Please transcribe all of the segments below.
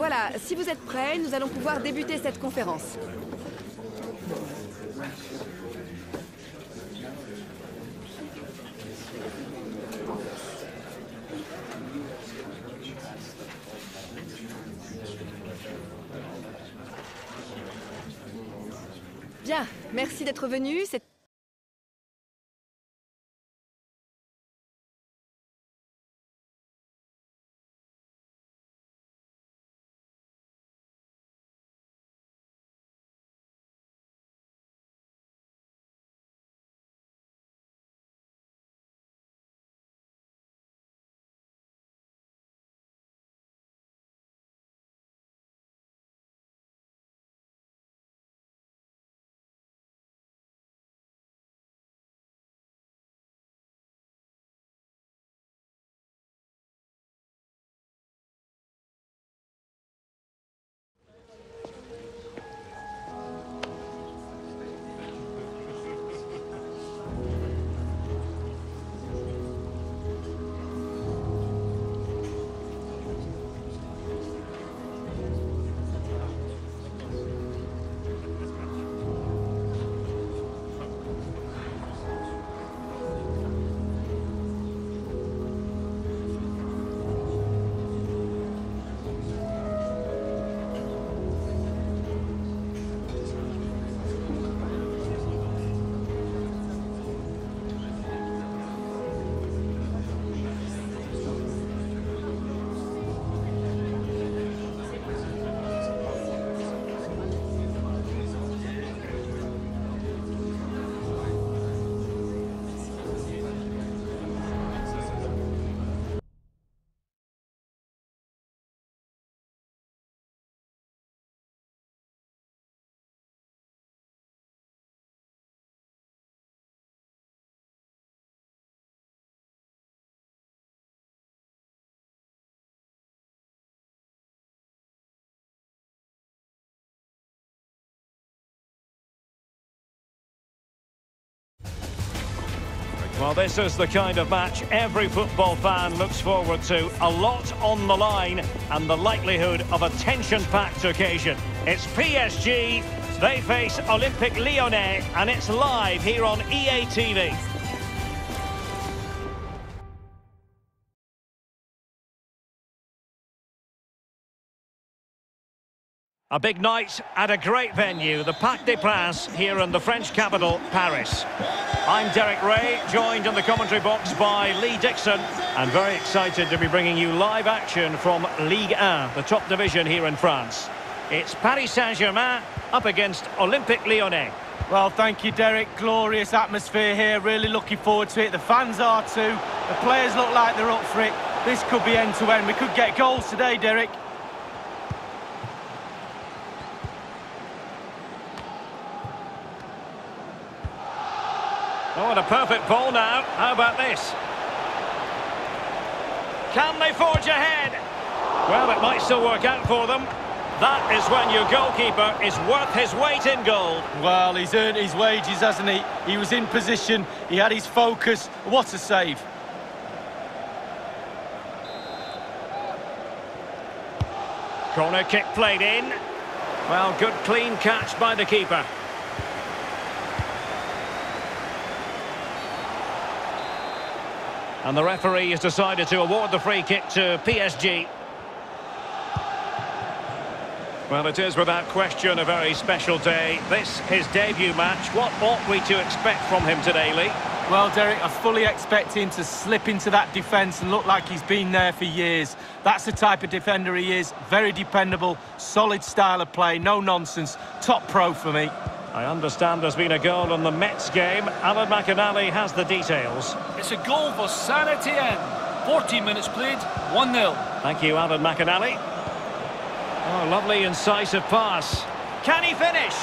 Voilà, si vous êtes prêts, nous allons pouvoir débuter cette conférence. Bien, merci d'être venu. Well, this is the kind of match every football fan looks forward to. A lot on the line and the likelihood of a tension-packed occasion. It's PSG, they face Olympique Lyonnais, and it's live here on EA TV. A big night at a great venue, the Parc des Princes, here in the French capital, Paris. I'm Derek Ray, joined in the commentary box by Lee Dixon, and very excited to be bringing you live action from Ligue 1, the top division here in France. It's Paris Saint-Germain up against Olympique Lyonnais. Well, thank you, Derek. Glorious atmosphere here. Really looking forward to it. The fans are too. The players look like they're up for it. This could be end-to-end. -end. We could get goals today, Derek. And a perfect ball now. How about this? Can they forge ahead? Well, it might still work out for them. That is when your goalkeeper is worth his weight in gold. Well, he's earned his wages, hasn't he? He was in position, he had his focus. What a save. Corner kick played in. Well, good clean catch by the keeper. And the referee has decided to award the free kick to PSG. Well, it is without question a very special day. This, is his debut match. What ought we to expect from him today, Lee? Well, Derek, I fully expect him to slip into that defence and look like he's been there for years. That's the type of defender he is. Very dependable, solid style of play, no nonsense. Top pro for me. I understand there's been a goal in the Metz game. Alan McInally has the details. It's a goal for Saint Etienne. 14 minutes played, 1-0. Thank you, Alan McInally. Oh, lovely incisive pass. Can he finish?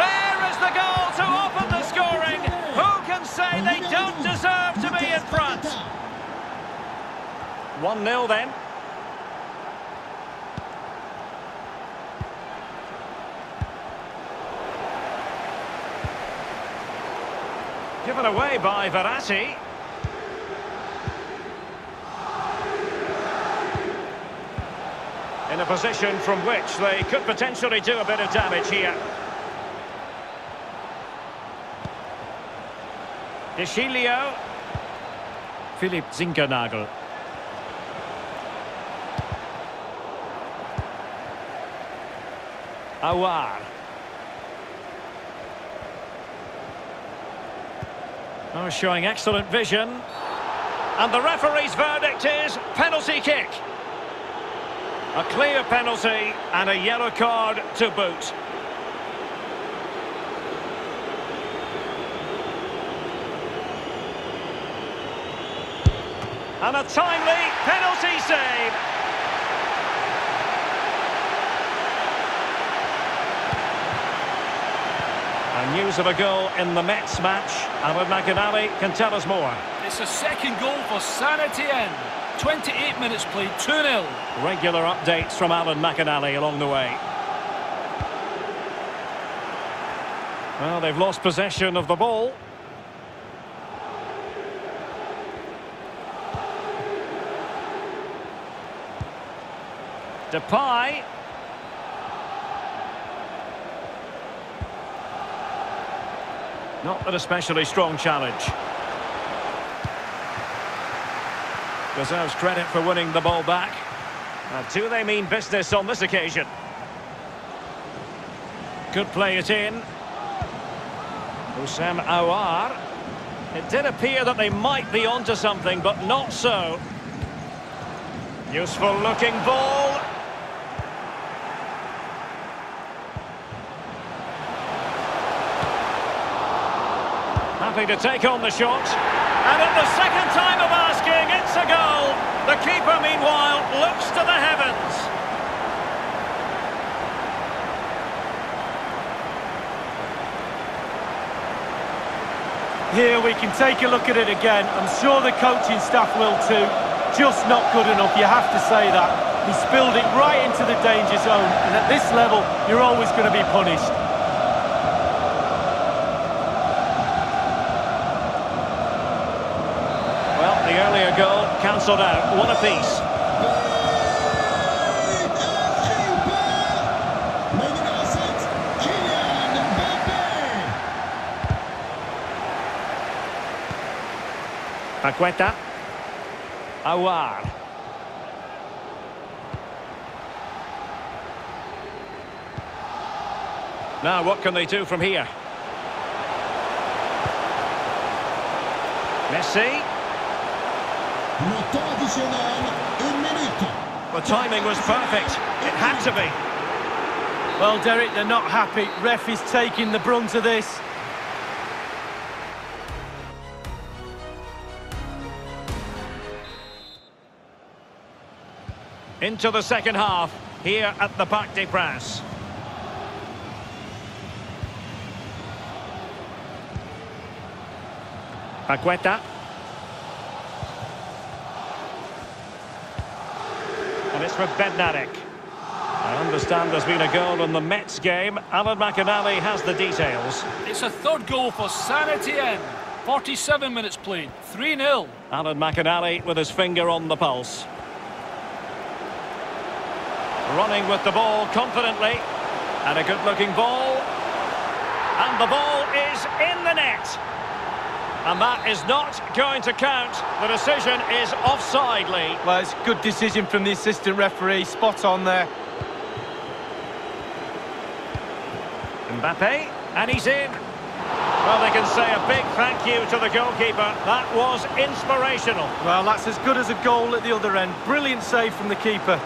There is the goal to open the scoring. Who can say they don't deserve to be in front? 1-0 then. Given away by Verratti. In a position from which they could potentially do a bit of damage here. De Sciglio. Philipp Zinckernagel. Aouar. Oh, showing excellent vision. And the referee's verdict is penalty kick. A clear penalty and a yellow card to boot. And a timely penalty save. And news of a goal in the Metz match. Alan McInally can tell us more. It's a second goal for Saint Etienne. 28 minutes played, 2-0. Regular updates from Alan McInally along the way. Well, they've lost possession of the ball. Depay. Not an especially strong challenge. Deserves credit for winning the ball back. Now, do they mean business on this occasion? Could play it in. Houssem Aouar. It did appear that they might be onto something, but not so. Useful looking ball. To take on the shot. And at the second time of asking, it's a goal. The keeper, meanwhile, looks to the heavens. Here we can take a look at it again. I'm sure the coaching staff will too. Just not good enough, you have to say that. He spilled it right into the danger zone, and at this level, you're always going to be punished. The goal cancelled out. One apiece. Paqueta. Aouar. Now, what can they do from here? Messi. The timing was perfect. It had to be. Well, Derek, they're not happy. Ref is taking the brunt of this. Into the second half, here at the Parc des Princes. Paqueta. And it's for Bednarek. I understand there's been a goal in the Metz game. Alan McInally has the details. It's a third goal for Saint Etienne. 47 minutes played, 3-0. Alan McInally with his finger on the pulse. Running with the ball confidently. And a good-looking ball. And the ball is in the net. And that is not going to count. The decision is offside, Lee. Well, it's a good decision from the assistant referee. Spot on there. Mbappe, and he's in. Well, they can say a big thank you to the goalkeeper. That was inspirational. Well, that's as good as a goal at the other end. Brilliant save from the keeper.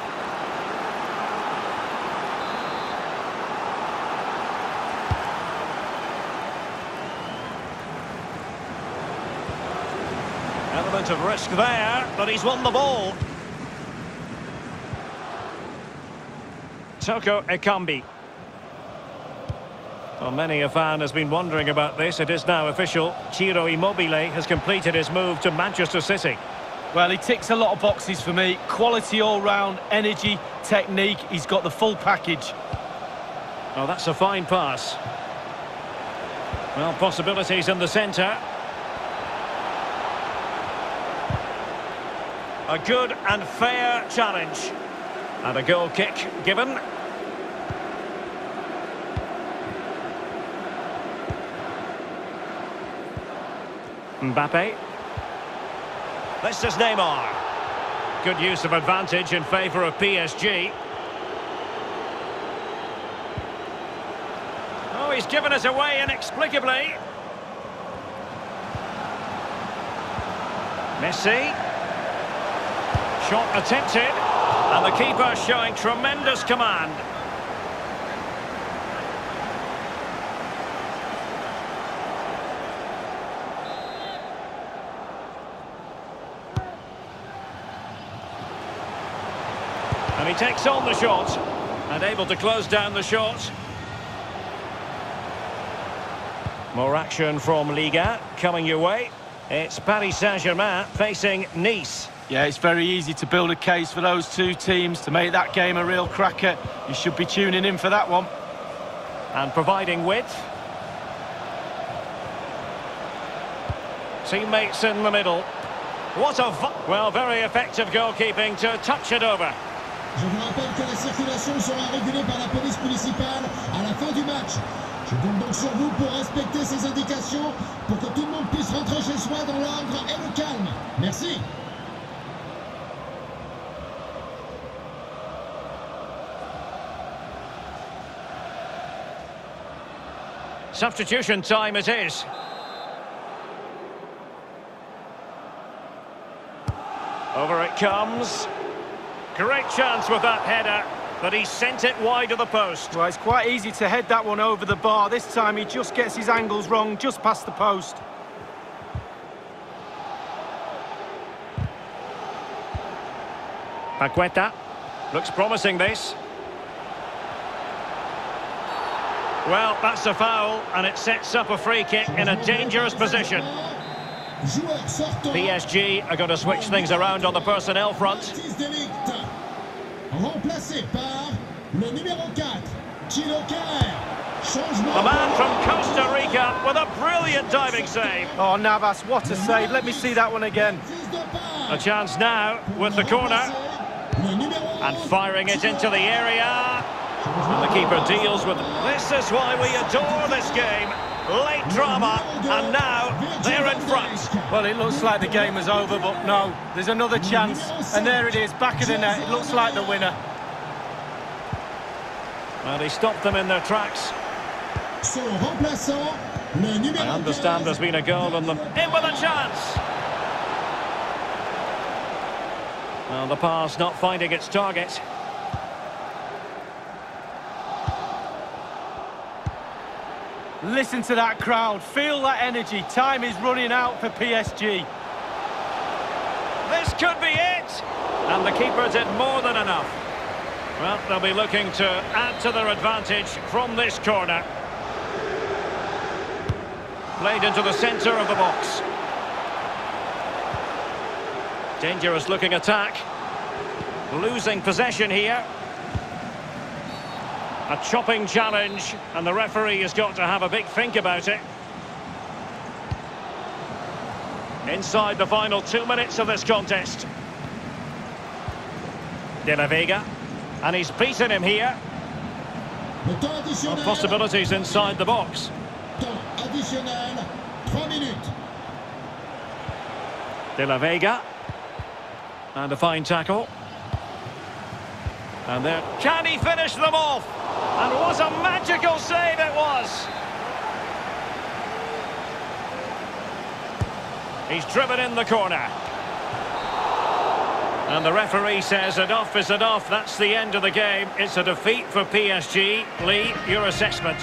Of risk there, but he's won the ball. Toko Ekambi. Well, many a fan has been wondering about this. It is now official. Ciro Immobile has completed his move to Manchester City. Well, he ticks a lot of boxes for me. Quality all-round, energy, technique. He's got the full package. Oh, that's a fine pass. Well, possibilities in the centre. A good and fair challenge. And a goal kick given. Mbappe. This is Neymar. Good use of advantage in favour of PSG. Oh, he's given us away inexplicably. Messi. Shot attempted. And the keeper showing tremendous command. And he takes on the shot. And able to close down the shot. More action from Liga coming your way. It's Paris Saint-Germain facing Nice. Yeah, it's very easy to build a case for those two teams to make that game a real cracker. You should be tuning in for that one. And providing width. Teammates in the middle. What a... Well, very effective goalkeeping to touch it over. Je vous rappelle que la circulation sera régulée par la police municipale à la fin du match. Je compte donc sur vous pour respecter Substitution time it is. Over it comes. Great chance with that header, but he sent it wide of the post. Well, it's quite easy to head that one over the bar. This time he just gets his angles wrong, just past the post. Paqueta. Looks promising, this. Well, that's a foul, and it sets up a free kick in a dangerous position. PSG are going to switch things around on the personnel front. Baptiste Delict. Remplacé par le numéro 4, Chilo Kerrer. Changement. The man from Costa Rica with a brilliant diving save. Oh, Navas, what a save. Let me see that one again. Prise de part. A chance now with the corner. And firing it into the area. And the keeper deals with... This is why we adore this game. Late drama, and now they're in front. Well, it looks like the game is over, but no, there's another chance. And there it is, back of the net. It looks like the winner. Well, he stopped them in their tracks. Son remplaçant, le numéro I understand there's 15. been a goal on them. In with a chance! Well, the pass not finding its target. Listen to that crowd. Feel that energy. Time is running out for PSG. This could be it! And the keeper did more than enough. Well, they'll be looking to add to their advantage from this corner. Played into the centre of the box. Dangerous looking attack. Losing possession here. A chopping challenge, and the referee has got to have a big think about it. Inside the final two minutes of this contest. De La Vega. And he's beaten him here. Possibilities inside the box. Temps additionnel, 3 minutes. De La Vega. And a fine tackle. And there. Can he finish them off? And what a magical save it was! He's driven in the corner. And the referee says enough is enough. That's the end of the game. It's a defeat for PSG. Lee, your assessment.